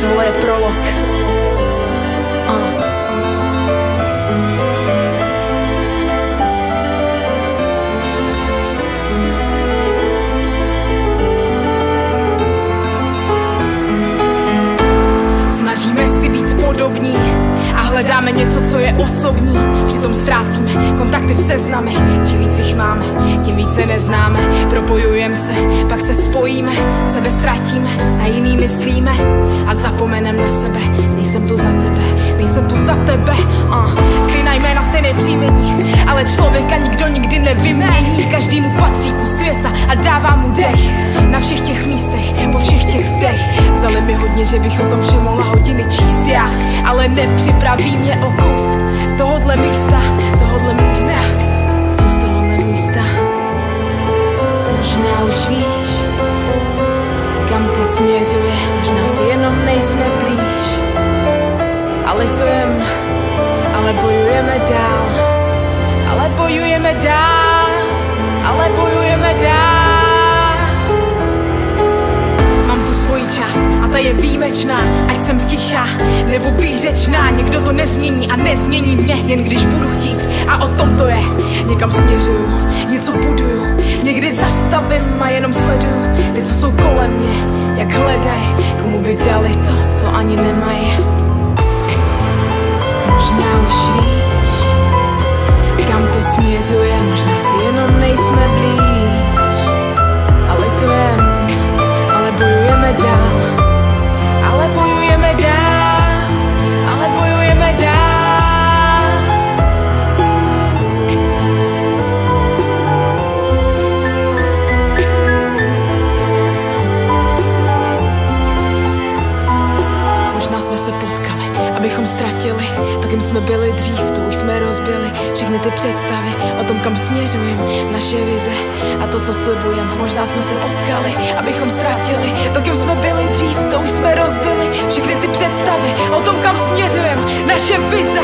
tohle je prolog. Uh. Snažíme si být podobní a hledáme něco, co je osobní. Přitom ztrácíme kontakty v seznamy. Čím víc jich máme, tím více neznáme. Propojujeme se, pak se spojíme, sebe ztratíme, na jiný myslíme a zapomenem na sebe. Nejsem tu za tebe, nejsem tu za tebe. Uh. Stejná jména, stejné příjmení, ale člověka nikdo nikdy nevymění. Každý mu patří kus světa a dává mu dech. Na všech těch místech, po všech těch zdech. Vzali mi hodně, že bych o tom všem mohla hodiny číst já, ale nepřipraví mě směřuje, možná si jenom nejsme blíž. Ale to jem, ale bojujeme dál, ale bojujeme dál, ale bojujeme dál. Mám tu svoji část a ta je výjimečná, ať jsem tichá nebo výřečná. Někdo to nezmění a nezmění mě, jen když budu chtít. A o tom to je, někam směřuju, něco buduju, zastavím a jenom sleduju ty, co jsou kolem mě, jak hledaj, komu by dali to, co ani nemají. Možná už víš, kam to směřuje, abychom ztratili. To, kým jsme byli dřív, to už jsme rozbili. Všechny ty představy o tom, kam směřujeme, naše vize a to, co slibujeme. Možná jsme se potkali, abychom ztratili. To, kým jsme byli dřív, to už jsme rozbili. Všechny ty představy o tom, kam směřujeme, naše vize